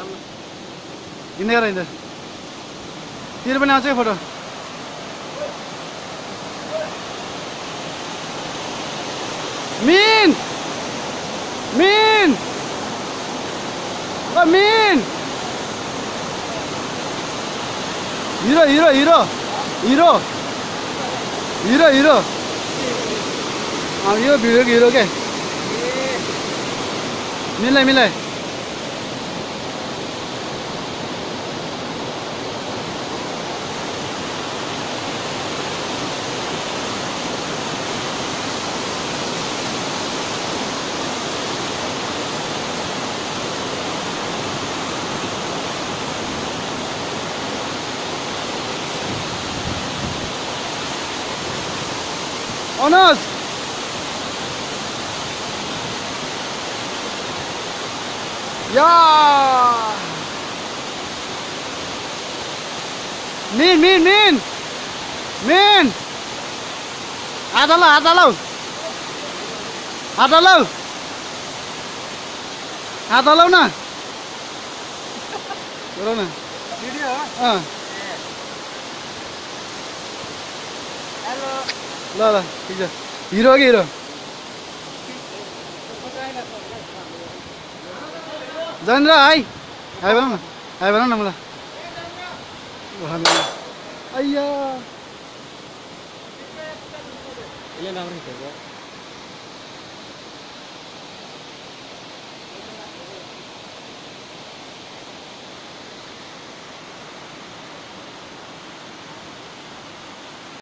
हिँड्दै गर हिँड्दै तेरो पनि आउँछ है फोटो। मिन! मिन! Mean! Hero hero hero hero hero hero. यो भिडियोको हिरो के? मिलाइ मिलाइ हात हलाउ न अँ ल ल ठिक छ हिरो कि हिरो जान र आई आई भन न आई भन न मलाई अय्या